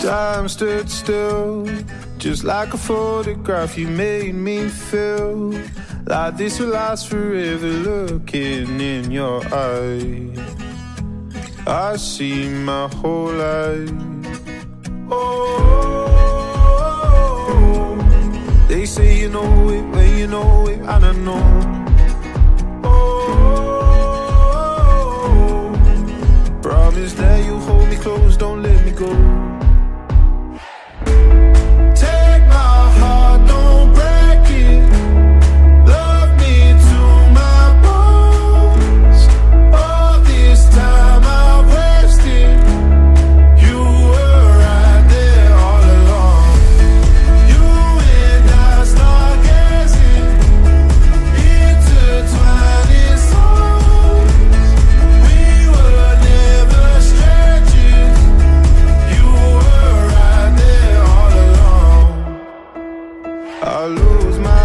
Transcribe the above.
Time stood still, just like a photograph. You made me feel like this will last forever. Looking in your eyes, I see my whole life. Oh, they say you know it, when you know it, and I know. I lose my